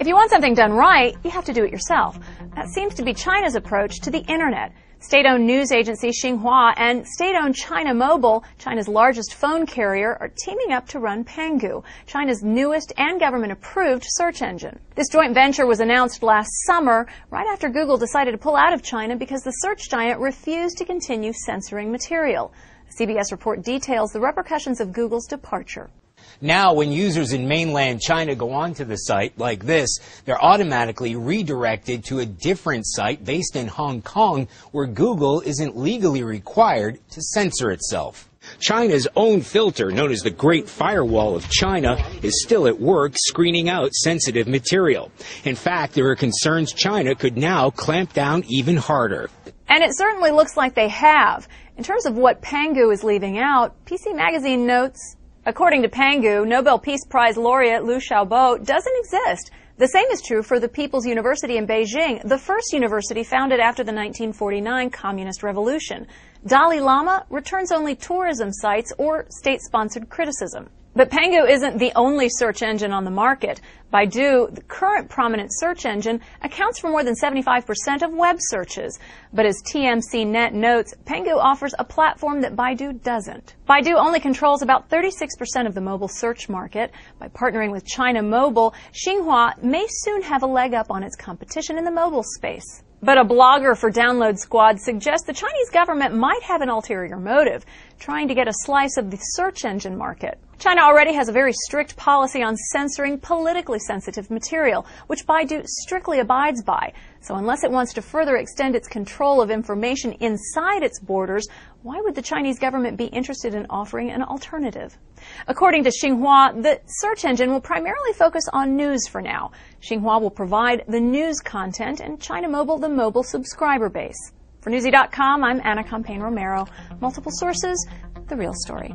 If you want something done right, you have to do it yourself. That seems to be China's approach to the internet. State-owned news agency Xinhua and state-owned China Mobile, China's largest phone carrier, are teaming up to run Pangu, China's newest and government-approved search engine. This joint venture was announced last summer, right after Google decided to pull out of China because the search giant refused to continue censoring material. The CBS report details the repercussions of Google's departure. Now, when users in mainland China go onto the site like this, they're automatically redirected to a different site based in Hong Kong where Google isn't legally required to censor itself. China's own filter, known as the Great Firewall of China, is still at work screening out sensitive material. In fact, there are concerns China could now clamp down even harder. And it certainly looks like they have. In terms of what Pangu is leaving out, PC Magazine notes According to Pangu, Nobel Peace Prize laureate Liu Xiaobo doesn't exist. The same is true for the People's University in Beijing, the first university founded after the 1949 Communist Revolution. Dalai Lama returns only tourism sites or state-sponsored criticism. But Pangu isn't the only search engine on the market. Baidu, the current prominent search engine, accounts for more than 75% of web searches. But as TMC Net notes, Pangu offers a platform that Baidu doesn't. Baidu only controls about 36% of the mobile search market. By partnering with China Mobile, Xinhua may soon have a leg up on its competition in the mobile space. But a blogger for Download Squad suggests the Chinese government might have an ulterior motive, trying to get a slice of the search engine market. China already has a very strict policy on censoring politically sensitive material, which Baidu strictly abides by. So unless it wants to further extend its control of information inside its borders, why would the Chinese government be interested in offering an alternative? According to Xinhua, the search engine will primarily focus on news for now. Xinhua will provide the news content and China Mobile the mobile subscriber base. For Newsy.com, I'm Anna Campaign Romero. Multiple sources, the real story.